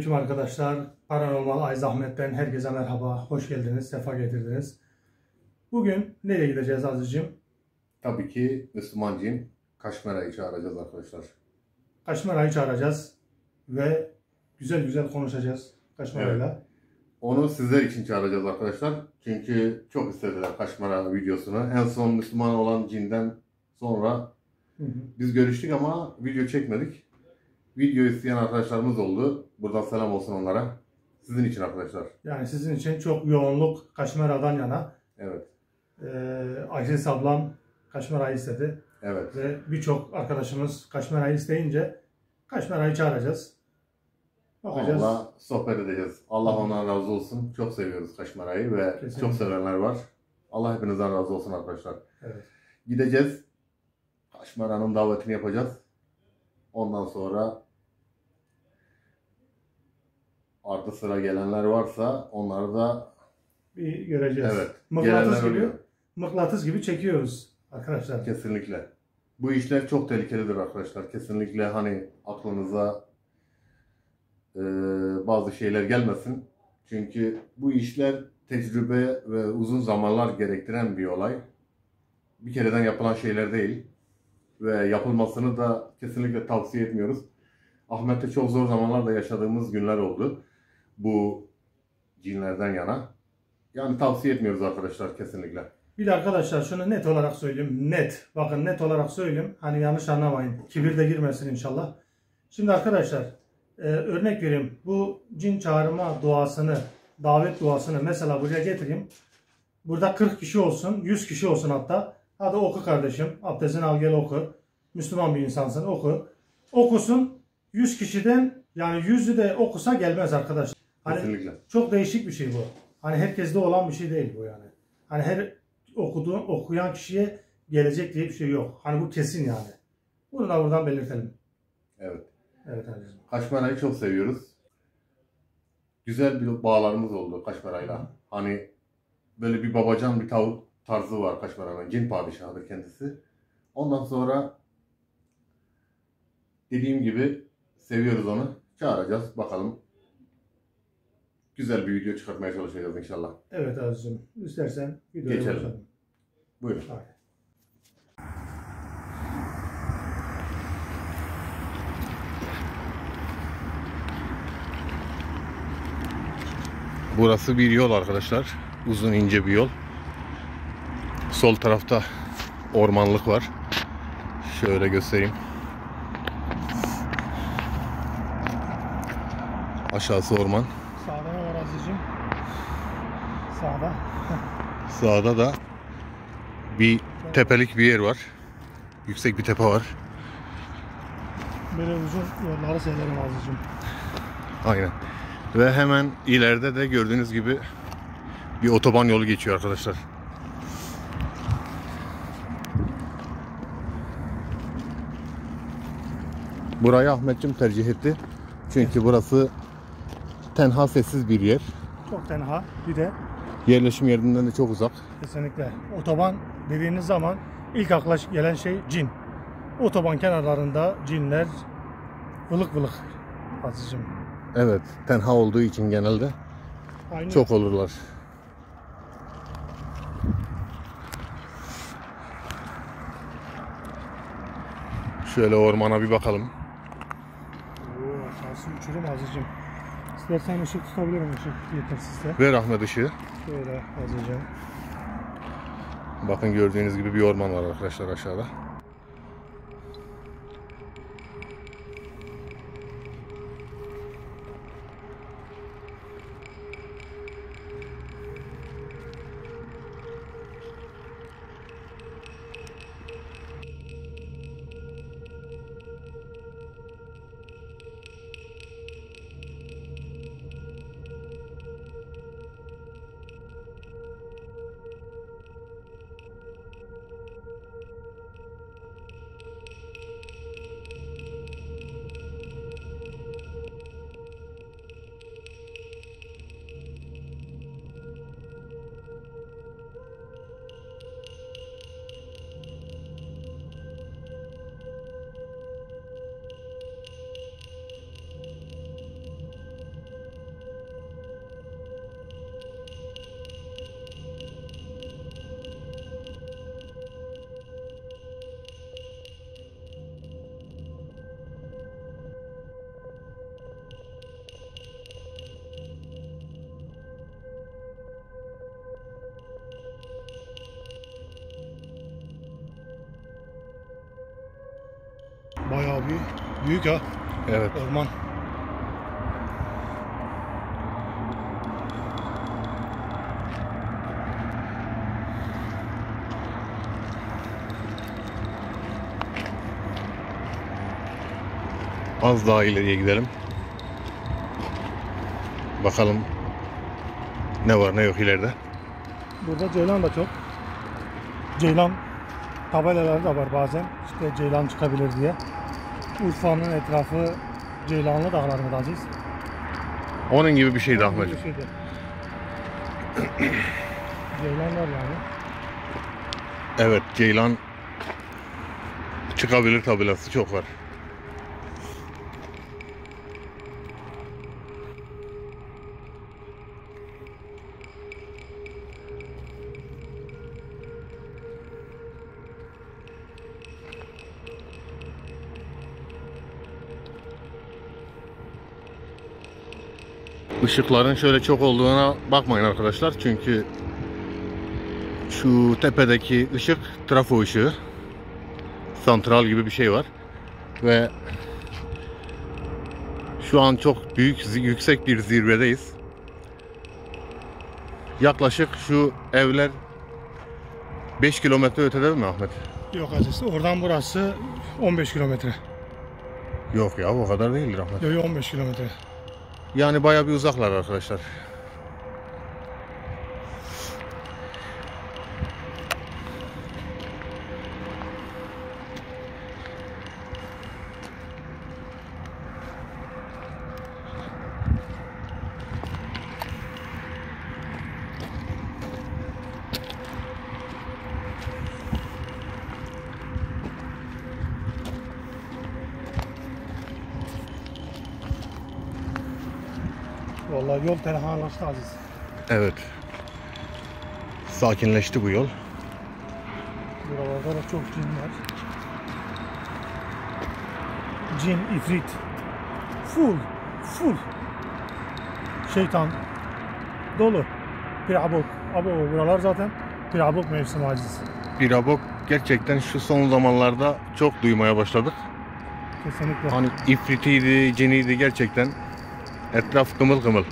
Selamünaleyküm arkadaşlar. Paranormal Ayz Ahmet'ten herkese merhaba. Hoş geldiniz, sefa getirdiniz. Bugün nereye gideceğiz Aziz'cim? Tabii ki Müslüman cin Kaşmera'yı çağıracağız arkadaşlar. Kaşmera'yı çağıracağız ve güzel güzel konuşacağız Kaşmera'yla. Onu sizler için çağıracağız arkadaşlar. Çünkü çok istediler Kaşmera videosunu. En son Müslüman olan cinden sonra Hı hı. biz görüştük ama video çekmedik. Video isteyen arkadaşlarımız oldu. Buradan selam olsun onlara. Sizin için arkadaşlar. Yani sizin için çok yoğunluk Kaşmera'dan yana. Evet. Ee, Ayşe ablam Kaşmera'yı istedi. Evet. Ve birçok arkadaşımız Kaşmera'yı isteyince Kaşmera'yı çağıracağız. Bakacağız. Allah sohbet edeceğiz. Allah ondan razı olsun. Çok seviyoruz Kaşmera'yı ve Kesinlikle. çok sevenler var. Allah hepinizden razı olsun arkadaşlar. Evet. Gideceğiz. Kaşmera'nın davetini yapacağız. Ondan sonra ardı sıra gelenler varsa onları da Bir göreceğiz. evet Mıknatıs gibi, oluyor. mıknatıs gibi çekiyoruz arkadaşlar. Kesinlikle. Bu işler çok tehlikelidir arkadaşlar. Kesinlikle hani aklınıza e, bazı şeyler gelmesin. Çünkü bu işler tecrübe ve uzun zamanlar gerektiren bir olay. Bir kereden yapılan şeyler değil. Ve yapılmasını da kesinlikle tavsiye etmiyoruz. Ahmet'te çok zor zamanlarda yaşadığımız günler oldu. Bu cinlerden yana. Yani tavsiye etmiyoruz arkadaşlar kesinlikle. Bir de arkadaşlar şunu net olarak söyleyeyim. Net. Bakın net olarak söyleyeyim. Hani yanlış anlamayın. Kibir de girmesin inşallah. Şimdi arkadaşlar e, örnek vereyim. Bu cin çağırma duasını, davet duasını mesela buraya getireyim. Burada 40 kişi olsun, 100 kişi olsun hatta. Hadi oku kardeşim. Abdestini al gel oku. Müslüman bir insansın oku. Okusun. 100 kişiden yani 100'ü de okusa gelmez arkadaşlar. Hani Kesinlikle. çok değişik bir şey bu. Hani herkeste olan bir şey değil bu yani. Hani her okuduğun, okuyan kişiye gelecek diye bir şey yok. Hani bu kesin yani. Bunu da buradan belirtelim. Evet. Evet anneciğim. Kaşmera'yı çok seviyoruz. Güzel bir bağlarımız oldu Kaşmera'yla. Hani böyle bir babacan bir tavuk tarzı var Kaşmera'nın. Cin padişahıdır kendisi. Ondan sonra dediğim gibi seviyoruz onu. Çağıracağız bakalım. Güzel bir video çıkartmaya çalışacağız inşallah. Evet Aziz'im. İstersen videoya Geçelim. başlayalım. Buyurun. Hadi. Burası bir yol arkadaşlar. Uzun ince bir yol. Sol tarafta ormanlık var. Şöyle göstereyim. Aşağısı orman. Sağda ne var Aziz'cim? Sağda. Sağda da bir tepelik bir yer var. Yüksek bir tepe var. Böyle uzun yolları severim Aziz'cim. Aynen. Ve hemen ileride de gördüğünüz gibi bir otoban yolu geçiyor arkadaşlar. Burayı Ahmetçim tercih etti. Çünkü burası tenha sessiz bir yer. Çok tenha. Bir de Yerleşim yerinden de çok uzak. Kesinlikle. Otoban dediğiniz zaman ilk akla gelen şey cin. Otoban kenarlarında cinler vılık vılık Aziz'cim. Evet, tenha olduğu için genelde Aynı çok olurlar. Şöyle ormana bir bakalım. Uçurum azıcım. İstersen ışık tutabilirim ışık yetersizse. Ver Ahmet ışığı. Şöyle azıcım. Bakın gördüğünüz gibi bir orman var arkadaşlar aşağıda. Büyük. Büyük ha Evet. orman. Az daha ileriye gidelim. Bakalım ne var ne yok ileride. Burada ceylan da çok. Ceylan tabelaları da var bazen. İşte ceylan çıkabilir diye. Urfa'nın etrafı ceylanlı dağlar mı Aziz? Onun gibi bir şeydi Ahmetciğim. Şeydi. ceylan var yani. Evet Ceylan çıkabilir tabelası çok var. Işıkların şöyle çok olduğuna bakmayın arkadaşlar çünkü şu tepedeki ışık trafo ışığı. Santral gibi bir şey var. Ve şu an çok büyük, yüksek bir zirvedeyiz. Yaklaşık şu evler 5 kilometre ötede mi Ahmet? Yok Aziz. Oradan burası 15 kilometre. Yok ya o kadar değildir Ahmet. Yok 15 kilometre. Yani bayağı bir uzaklar arkadaşlar. Vallahi yol tenhalaştı Aziz. Evet. Sakinleşti bu yol. Buralarda da çok cin var. Cin, ifrit. Full. Full. Şeytan. Dolu. Pirabok. Abo buralar zaten Pirabok mevsimi aciz. Pirabok gerçekten şu son zamanlarda çok duymaya başladık. Kesinlikle. Hani ifritiydi, ciniydi gerçekten. Etraf kımıl kımıl.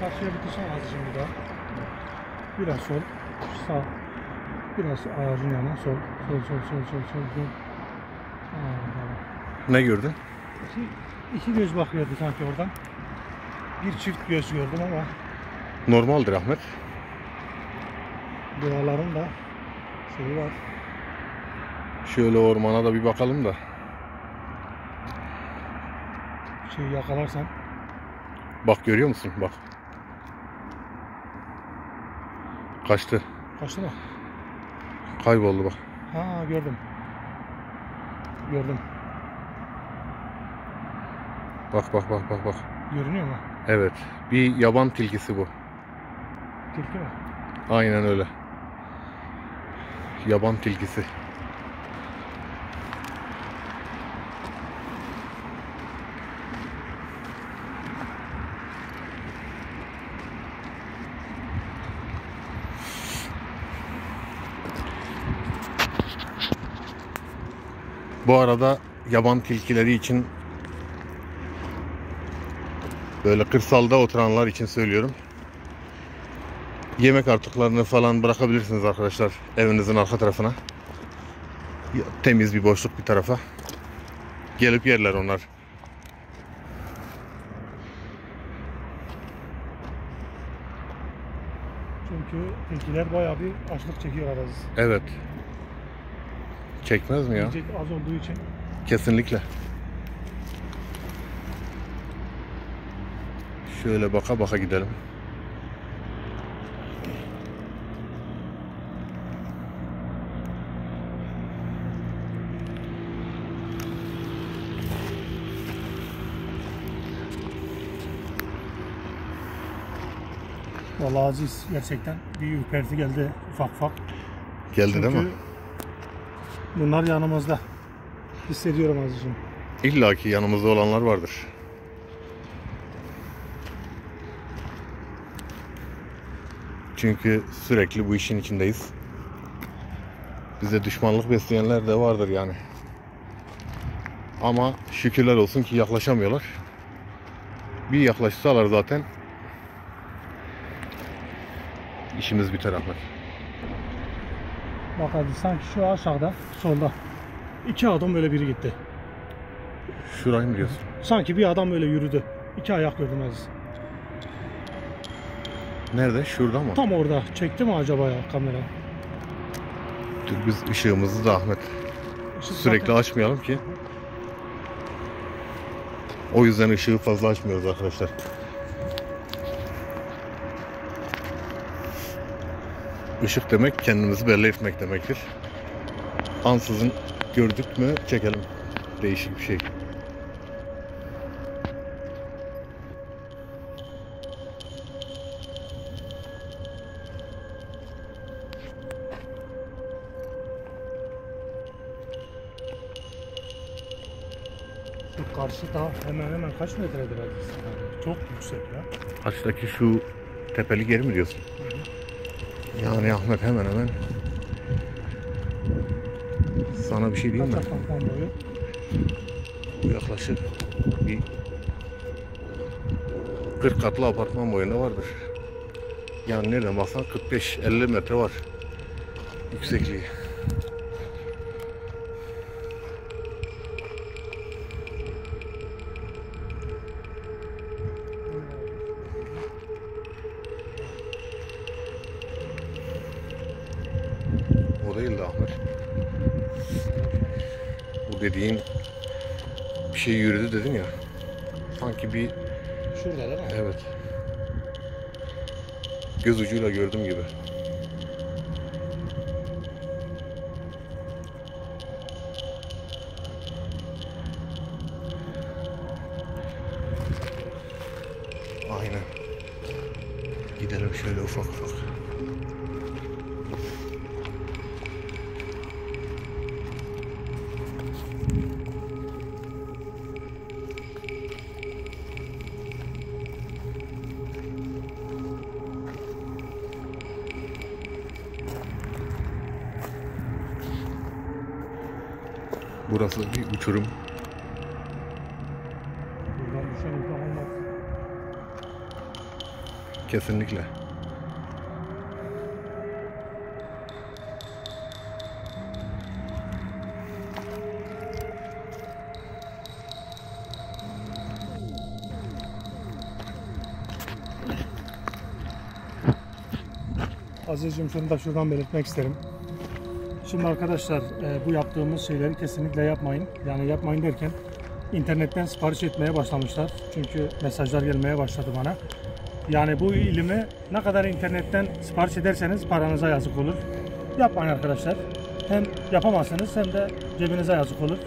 Karşıya bitişen azıcık bir daha. Biraz sol. Sağ. Biraz ağacın yanına sol. Sol sol sol sol sol. sol. Aa. Ne gördün? İki, iki göz bakıyordu sanki oradan. Bir çift göz gördüm ama Normaldir Ahmet. buraların da şeyi var. Şöyle ormana da bir bakalım da. Şeyi yakalarsan Bak görüyor musun? Bak. Kaçtı. kaçtı mı? Kayboldu bak. Ha gördüm. Gördüm. Bak bak bak bak bak. Görünüyor mu? Evet. Bir yaban tilkisi bu. Tilki mi? Aynen öyle. Yaban tilkisi. Bu arada yaban tilkileri için böyle kırsalda oturanlar için söylüyorum. Yemek artıklarını falan bırakabilirsiniz arkadaşlar evinizin arka tarafına. Temiz bir boşluk bir tarafa. Gelip yerler onlar. Çünkü tilkiler bayağı bir açlık çekiyor arazisi. Evet. Çekmez mi ya? Yiyecek az olduğu için. Kesinlikle. Şöyle baka baka gidelim. Vallahi Aziz gerçekten bir ürperti geldi ufak ufak. Geldi değil mi? Bunlar yanımızda. Hissediyorum Aziz'im. İlla ki yanımızda olanlar vardır. Çünkü sürekli bu işin içindeyiz. Bize düşmanlık besleyenler de vardır yani. Ama şükürler olsun ki yaklaşamıyorlar. Bir yaklaşsalar zaten işimiz biter Ahmet. Bak Aziz sanki şu aşağıda solda. iki adım böyle biri gitti. Şurayı mı diyorsun? Sanki bir adam böyle yürüdü. İki ayak gördüm Aziz. Nerede? Şurada mı? Tam orada. Çekti mi acaba ya kamera? Dur biz ışığımızı da Ahmet Işık sürekli zaten- açmayalım ki. O yüzden ışığı fazla açmıyoruz arkadaşlar. Işık demek kendimizi belli etmek demektir. Ansızın gördük mü çekelim. Değişik bir şey. Şu karşı dağ hemen hemen kaç metredir çok yüksek ya. Karşıdaki şu tepeli geri mi diyorsun? Yani Ahmet hemen hemen sana bir şey diyeyim mi? Bu yaklaşık bir 40 katlı apartman boyunda vardır. Yani nereden baksan 45-50 metre var yüksekliği. Göz ucuyla gördüm gibi. Aynen. Gidelim şöyle ufak ufak. Burası bir uçurum. Olmaz. Kesinlikle. Aziz'cim şunu da şuradan belirtmek isterim. Şimdi arkadaşlar e, bu yaptığımız şeyleri kesinlikle yapmayın. Yani yapmayın derken internetten sipariş etmeye başlamışlar. Çünkü mesajlar gelmeye başladı bana. Yani bu ilimi ne kadar internetten sipariş ederseniz paranıza yazık olur. Yapmayın arkadaşlar. Hem yapamazsınız hem de cebinize yazık olur.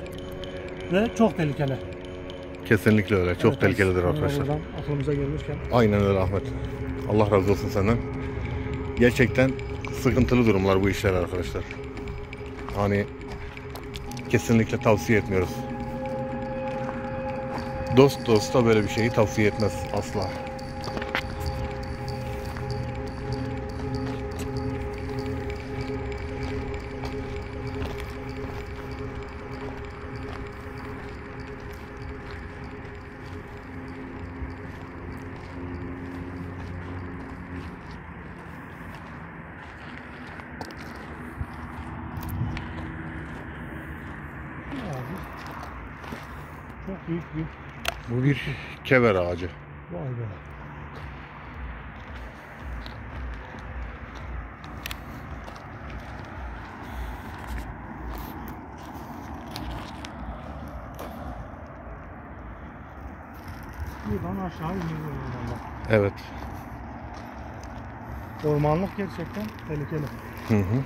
Ve çok tehlikeli. Kesinlikle öyle. Çok Evet, tehlikelidir arkadaşlar. aklımıza gelmişken. Aynen öyle Ahmet. Allah razı olsun senden. Gerçekten sıkıntılı durumlar bu işler arkadaşlar. Hani kesinlikle tavsiye etmiyoruz. Dost dosta böyle bir şeyi tavsiye etmez asla. Kever ağacı. vay be. Buradan aşağı iniyor ormanlar. Evet. Ormanlık gerçekten tehlikeli. Hı hı.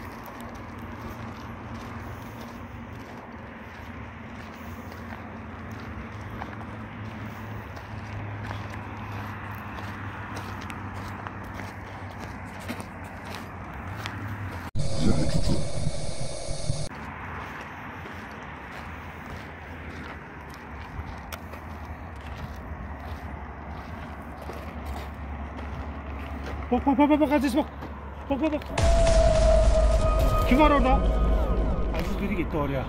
Bak bak bak bak Aziz bak. Bak bak bak. Kim var orada? Aziz biri gitti oraya.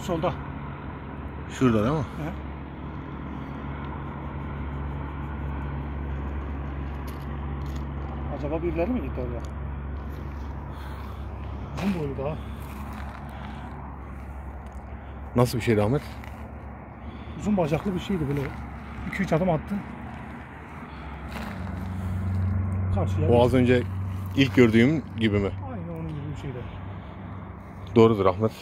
Solda. Şurada değil mi? He. Acaba birileri mi gitti oraya? Uzun boylu daha. Nasıl bir şeydi Ahmet? Uzun bacaklı bir şeydi böyle. 2-3 adım attı. Karşıya. O az önce ilk gördüğüm gibi mi? Aynı onun gibi bir şeydi. Doğrudur Ahmet.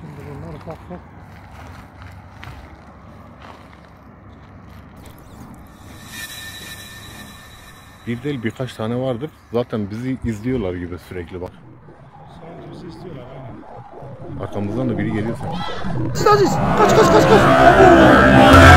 Şimdi bunlar ufak ufak. Bir değil birkaç tane vardır. Zaten bizi izliyorlar gibi sürekli bak. Arkamızdan da biri geliyor sanki. Aziz kaç kaç kaç kaç.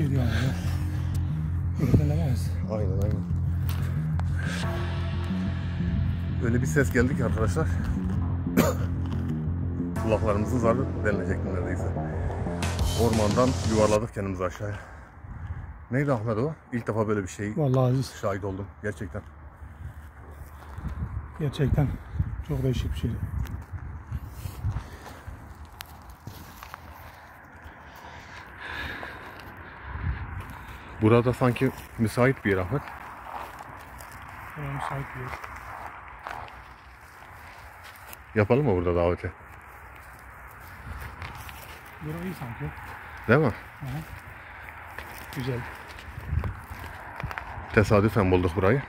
Şeydi yani ya? Öğretilemez. Aynen aynen. Öyle bir ses geldi ki arkadaşlar. Kulaklarımızın zarı denilecekti neredeyse. Ormandan yuvarladık kendimizi aşağıya. Neydi Ahmet o? İlk defa böyle bir şey Vallahi Aziz şahit oldum gerçekten. gerçekten çok değişik bir şeydi. Burada sanki müsait bir yer Ahmet. Buna müsait bir yer. Yapalım mı burada daveti? Burası iyi sanki. Değil mi? Güzel. Tesadüfen bulduk burayı.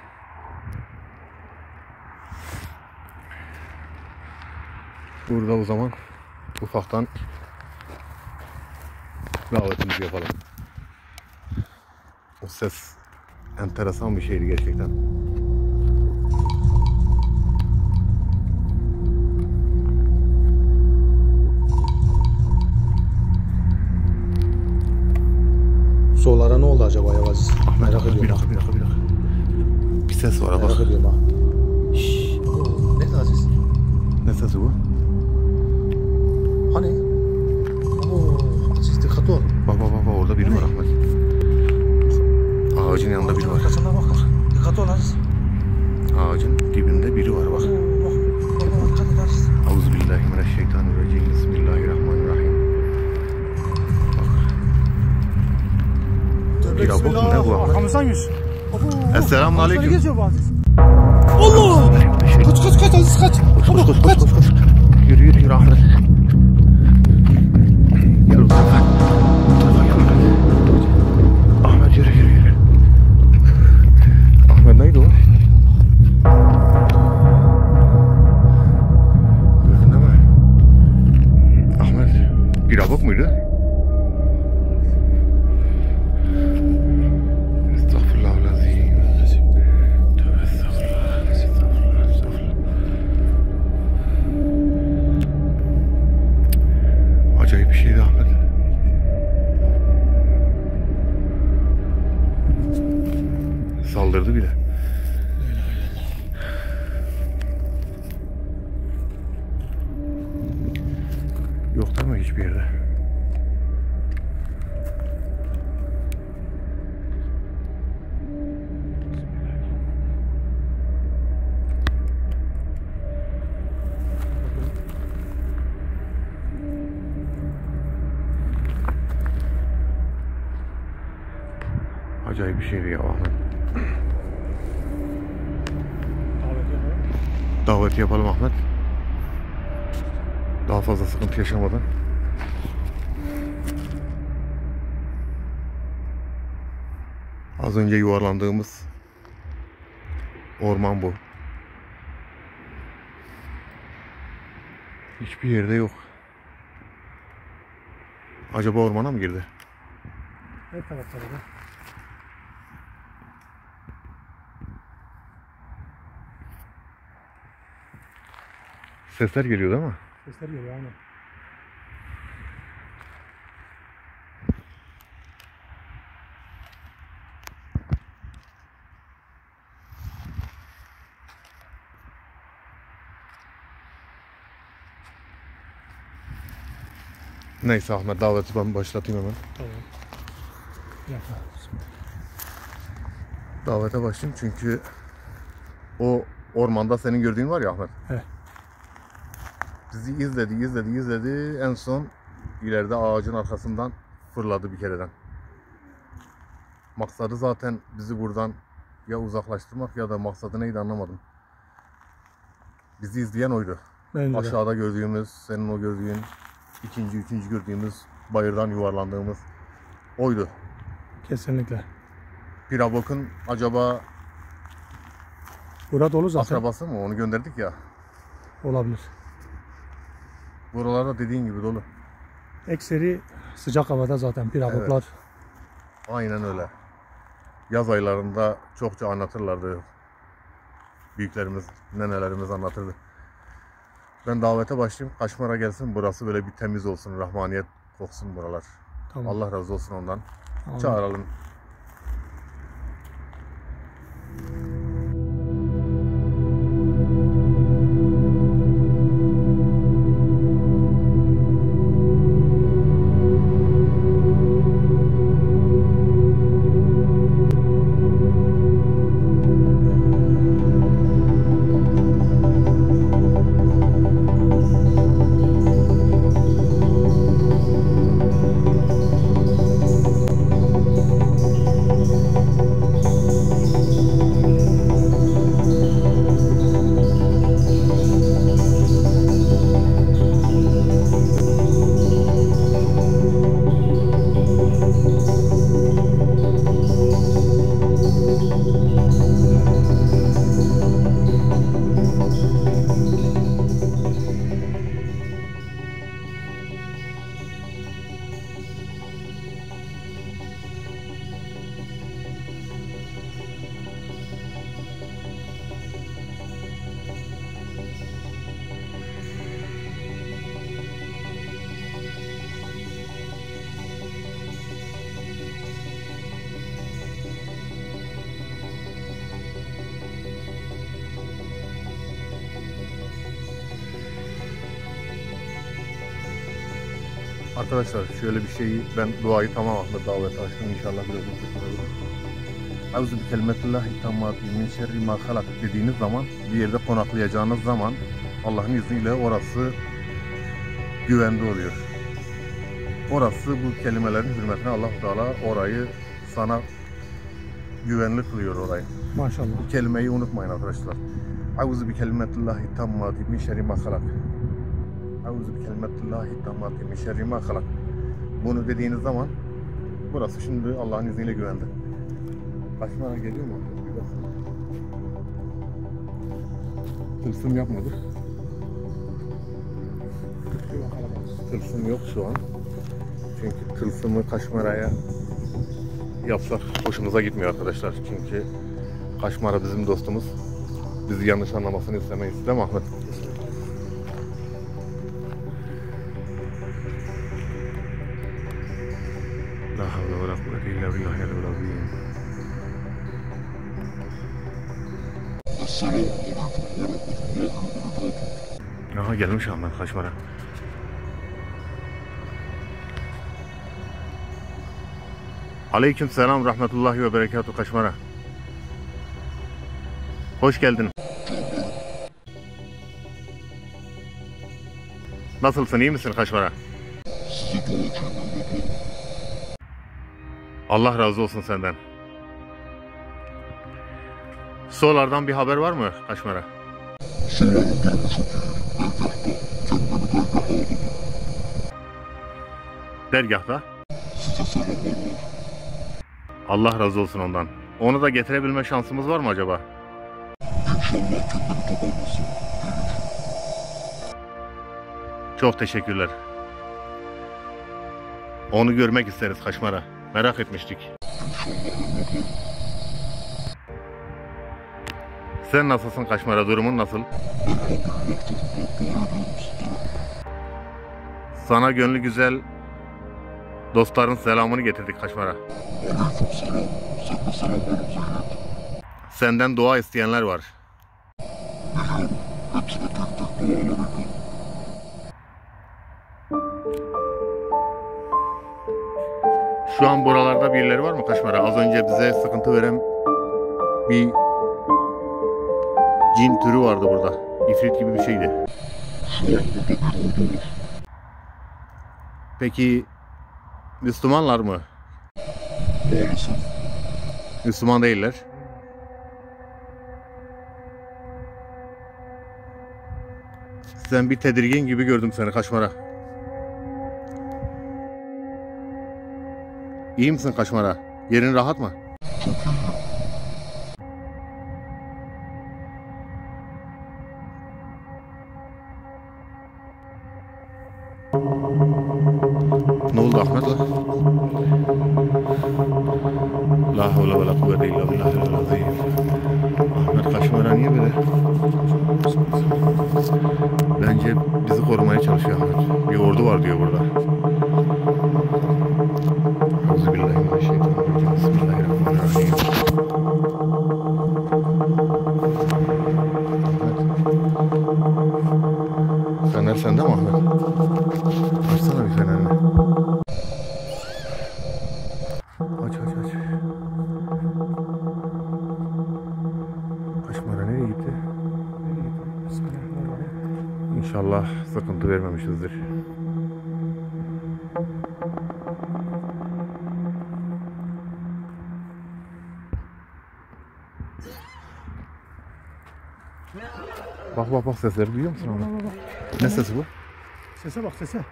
Burada o zaman ufaktan davetimizi yapalım. O ses enteresan bir şeydi gerçekten. Solara ne oldu acaba ya Aziz? Merak Bir ediyorum. dakika, bir dakika, bir dakika. Bir ses var ha bak. Merak ediyorum ha. Şşş. Nerede Aziz? Ne sesi bu? Hani? yanında biri var. Arkasında bak bak. Dikkatli olasın. Ağacın dibinde biri var bak. Euzubillahimineşşeytanirracim. Bismillahirrahmanirrahim. Bak. Bir abuk mu ne bu? Arkamızdan yüz. Esselamun aleyküm. Allah! Kaç kaç kaç Aziz kaç. Koş koş koş koş koş. Yürü yürü yürü ahret. Acayip bir şeydi ya Ahmet. Davet yapalım Ahmet. Daha fazla sıkıntı yaşamadan. Az önce yuvarlandığımız orman bu. Hiçbir yerde yok. Acaba ormana mı girdi? Ne tarafta Sesler geliyor değil mi? Sesler geliyor aynen. Neyse Ahmet daveti ben başlatayım hemen. Tamam. Dakika. Davete başlayayım çünkü o ormanda senin gördüğün var ya Ahmet. He. Bizi izledi, izledi, izledi. En son ileride ağacın arkasından fırladı bir kereden. Maksadı zaten bizi buradan ya uzaklaştırmak ya da maksadı neydi anlamadım. Bizi izleyen oydu. Bence de. Aşağıda gördüğümüz, senin o gördüğün, ikinci, üçüncü gördüğümüz bayırdan yuvarlandığımız oydu. Kesinlikle. Pirabok'un acaba Bura dolu zaten. akrabası mı? Onu gönderdik ya. Olabilir. Buralarda dediğin gibi dolu. Ekseri sıcak havada zaten pirabuklar. Aynen öyle. Yaz aylarında çokça anlatırlardı. Büyüklerimiz, nenelerimiz anlatırdı. Ben davete başlayayım. Kaşmara gelsin. Burası böyle bir temiz olsun. Rahmaniyet koksun buralar. Tamam. Allah razı olsun ondan. Amin. Çağıralım. Şöyle bir şeyi ben duayı tamam Ahmet davet açtım inşallah biraz okuyalım. Euzu bi kelimetillahi tammati min şerri ma halak dediğiniz zaman bir yerde konaklayacağınız zaman Allah'ın izniyle orası güvende oluyor. Orası bu kelimelerin hürmetine Allah Teala orayı sana güvenli kılıyor orayı. Maşallah. Bu kelimeyi unutmayın arkadaşlar. Euzu bi kelimetillahi tammati min şerri ma halak. Euzu bi kelimetillahi tammati min şerri ma halak. Bunu dediğiniz zaman burası şimdi Allah'ın izniyle güvende. Kaçmana geliyor mu? Tılsım yapmadık. Tılsım yok şu an. Çünkü tılsımı kaşmaraya yapsak hoşumuza gitmiyor arkadaşlar. Çünkü kaşmara bizim dostumuz. Bizi yanlış anlamasını istemeyiz değil mi Ahmet? Aha gelmiş Ahmet kaşmara. Aleyküm selam rahmetullahi ve berekatuhu kaşmara. Hoş geldin. Nasılsın iyi misin kaşmara? Allah razı olsun senden. Solardan bir haber var mı kaşmara? Dergahta. Allah razı olsun ondan. Onu da getirebilme şansımız var mı acaba? Çok teşekkürler. Onu görmek isteriz Kaşmara. Merak etmiştik. Sen nasılsın Kaşmara? Durumun nasıl? Sana gönlü güzel dostların selamını getirdik Kaşmara. Senden dua isteyenler var. Şu an buralarda birileri var mı Kaşmara? Az önce bize sıkıntı veren bir cin türü vardı burada. İfrit gibi bir şeydi. Peki Müslümanlar mı? Müslüman değiller. Sen bir tedirgin gibi gördüm seni Kaşmara. İyi misin Kaşmara? Yerin rahat mı? Ne İnşallah sıkıntı vermemişizdir. Bak bak bak sesleri duyuyor musun onu? Ne sesi bu? Sese bak sese.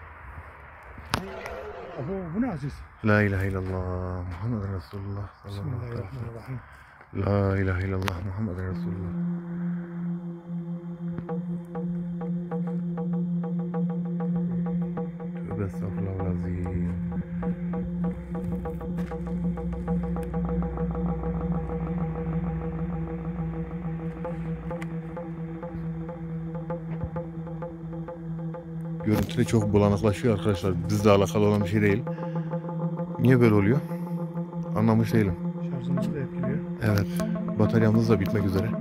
Abo bu ne aziz. La ilahe illallah Muhammed Resulullah sallallahu aleyhi ve sellem. Bismillahirrahmanirrahim. La ilahe illallah Muhammed Resulullah. Görüntüde çok bulanıklaşıyor arkadaşlar. Bizle alakalı olan bir şey değil. Niye böyle oluyor? Anlamış değilim. Şarjımızı da etkiliyor. Evet. Bataryamız da bitmek üzere.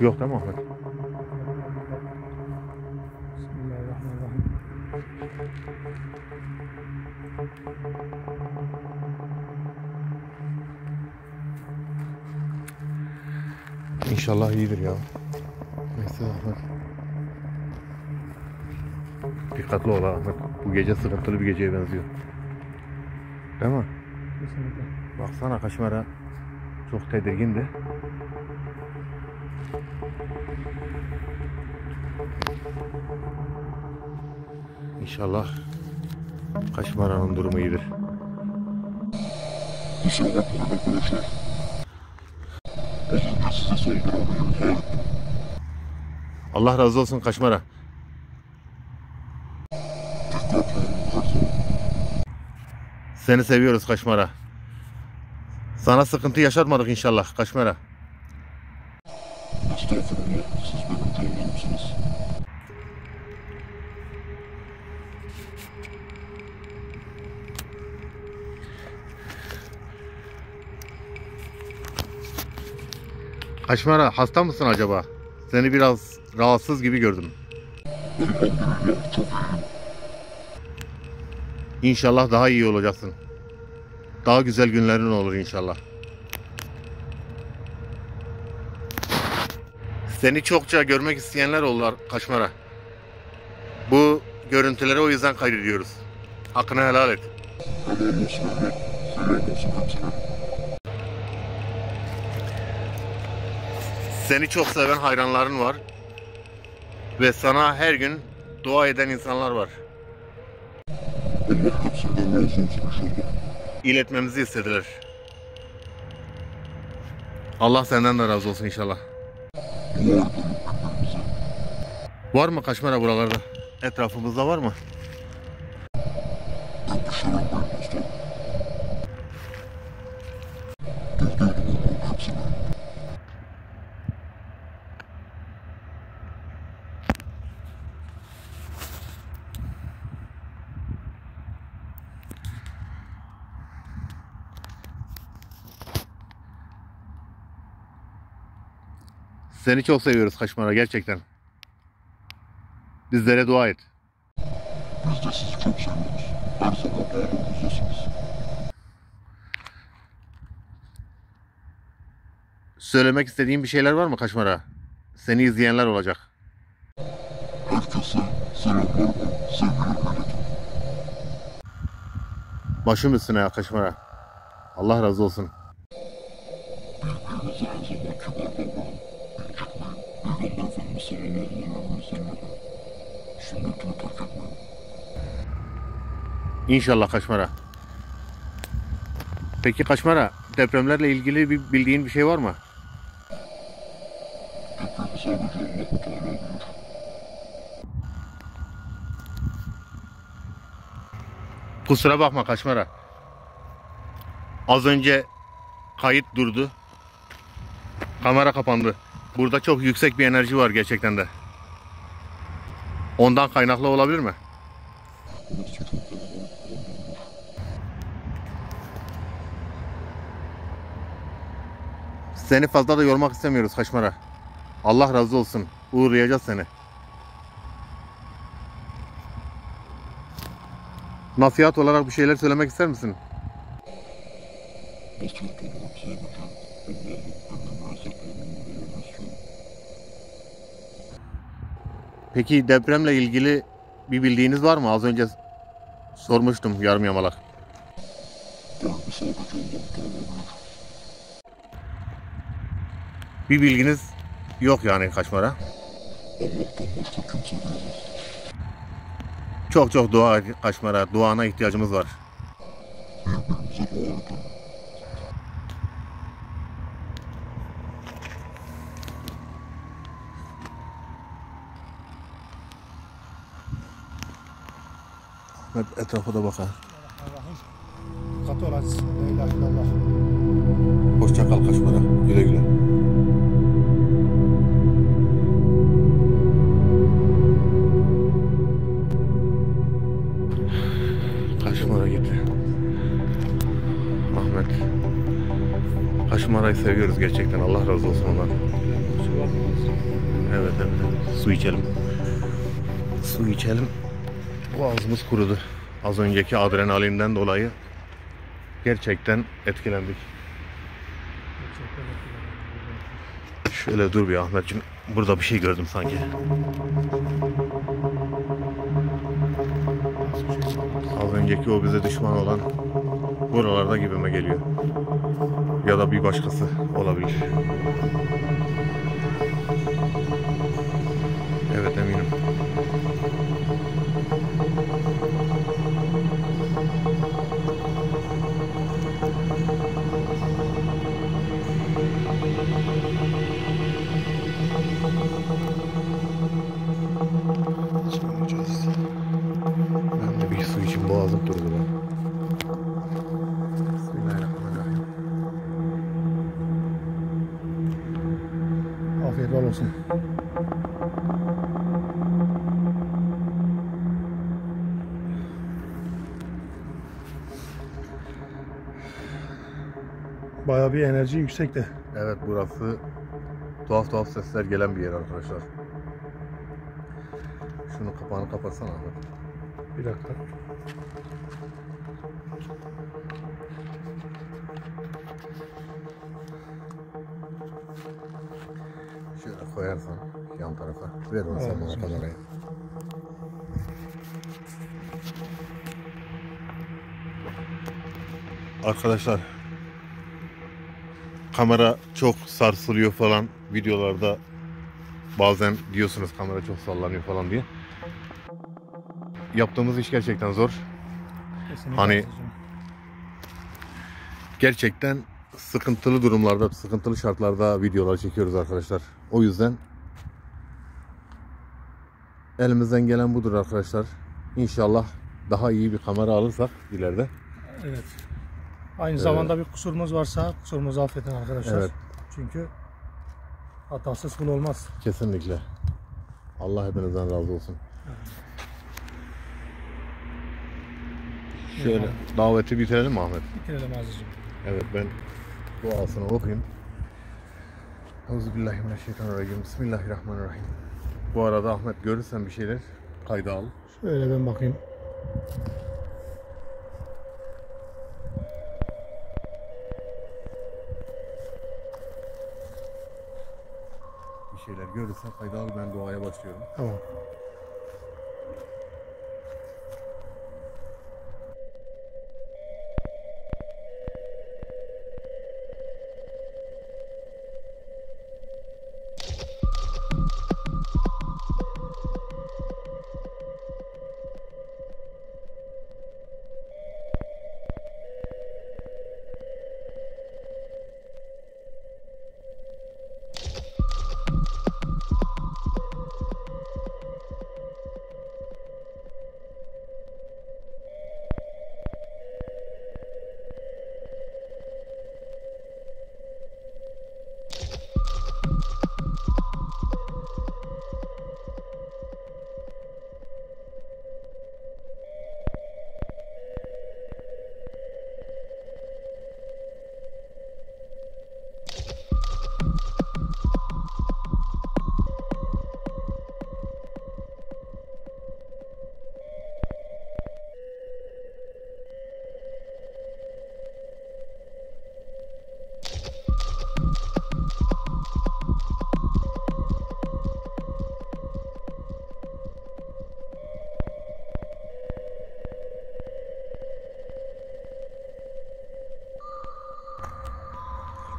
Yok değil mi Ahmet? Bismillahirrahmanirrahim. İnşallah iyidir ya. Neyse Ahmet. Dikkatli ol Ahmet. Bu gece sıkıntılı bir geceye benziyor. Değil mi? Kesinlikle. Baksana kaşmara çok tedirgindi. İnşallah kaşmaranın durumu iyidir. Arkadaşlar. Allah razı olsun kaşmara. Seni seviyoruz kaşmara. Sana sıkıntı yaşatmadık inşallah kaşmara. Kaşmara hasta mısın acaba? Seni biraz rahatsız gibi gördüm. İnşallah daha iyi olacaksın. Daha güzel günlerin olur inşallah. Seni çokça görmek isteyenler oldular Kaşmara. Bu görüntüleri o yüzden kaydediyoruz. Hakkını helal et. Helal olsun evlat. Selam olsun. Seni çok seven hayranların var. Ve sana her gün dua eden insanlar var. İletmemizi istediler. Allah senden de razı olsun inşallah. Var mı kaşmara buralarda? Etrafımızda var mı? Seni çok seviyoruz Kaşmara gerçekten. Bizlere dua et. Biz de sizi çok seviyoruz. Her zaman. Söylemek istediğin bir şeyler var mı Kaşmara? Seni izleyenler olacak. Herkese selamlar sevgiler. Başım üstüne Kaşmara. Allah razı olsun. Birbirinize her zaman kibar davranın. İncitmeyin. Peygamber Efendimiz sallallahu aleyhi ve sellem sünnetini terk etmeyin. İnşallah Kaşmara. Peki Kaşmara, depremlerle ilgili bir bildiğin bir şey var mı? Kusura bakma Kaşmara. Az önce kayıt durdu. Kamera kapandı. Burada çok yüksek bir enerji var gerçekten de. Ondan kaynaklı olabilir mi? Seni fazla da yormak istemiyoruz Kaşmara. Allah razı olsun. Uğurlayacağız seni. Nasihat olarak bir şeyler söylemek ister misin? Nasihat olarak Peki depremle ilgili bir bildiğiniz var mı? Az önce sormuştum yarım yamalak. Bilir. Bir bilginiz yok yani Kaşmara. Çok çok dua Kaşmara. Duana ihtiyacımız var. Birbirimize dua edelim. Etrafa da bakar. Katı ol aziz. La ilahe illallah. Hoşça kal Kaşmara. Güle güle. Kaşmara gitti. Ahmet. Kaşmara'yı seviyoruz gerçekten. Allah razı olsun ondan. Evet evet. evet. Su içelim. Su içelim. Boğazımız kurudu. Az önceki adrenalinden dolayı gerçekten etkilendik. Şöyle dur bir Ahmetciğim. Burada bir şey gördüm sanki. önceki o bize düşman olan buralarda gibime geliyor. Ya da bir başkası olabilir. Enerji yüksekte. Evet burası tuhaf tuhaf sesler gelen bir yer arkadaşlar. Şunu kapağını kapatsana abi. Bir dakika. Şöyle koyarsan yan tarafa. Ver onu sen bana kamerayı. Arkadaşlar kamera çok sarsılıyor falan videolarda bazen diyorsunuz kamera çok sallanıyor falan diye. Yaptığımız iş gerçekten zor. Kesinlikle Hani-. Gerçekten sıkıntılı durumlarda, sıkıntılı şartlarda videolar çekiyoruz arkadaşlar. O yüzden elimizden gelen budur arkadaşlar. İnşallah daha iyi bir kamera alırsak ileride. Evet. Aynı zamanda bir kusurumuz varsa kusurumuzu affedin arkadaşlar. Evet. Çünkü hatasız kul olmaz. Kesinlikle. Allah hepinizden razı olsun. Şöyle daveti bitirelim mi Ahmet? Bitirelim Aziz'cim. Evet ben duasını okuyayım. Euzubillahimineşşeytanirracim. Bismillahirrahmanirrahim. Bu arada Ahmet görürsen bir şeyler kayda al. Şöyle ben bakayım. Şeyler görürsen kayda al ben duaya başlıyorum. Tamam.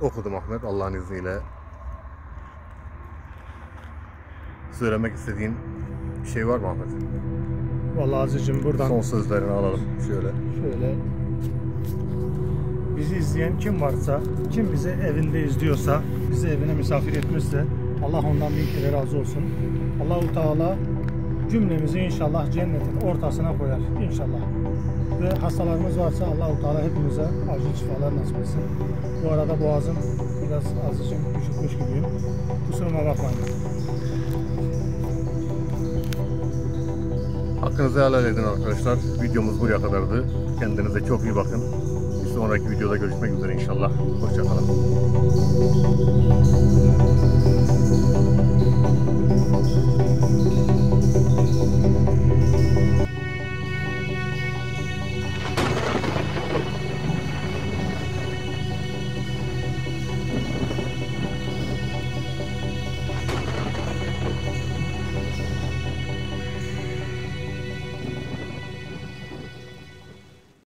Okudum Ahmet Allah'ın izniyle. Söylemek istediğin bir şey var mı Ahmet? Vallahi Aziz'cim buradan Son sözlerini alalım şöyle. şöyle bizi izleyen kim varsa, kim bizi evinde izliyorsa, bizi evine misafir etmişse Allah ondan bin kere razı olsun. Allahu Teala cümlemizi inşallah cennetin ortasına koyar inşallah. Ve hastalarımız varsa Allahu Teala hepimize acil şifalar nasip etsin. Bu arada boğazım biraz azıcık üşütmüş gibiyim. Kusuruma bakmayın. Hakkınızı helal edin arkadaşlar. Videomuz buraya kadardı. Kendinize çok iyi bakın. Bir sonraki videoda görüşmek üzere inşallah. Hoşçakalın.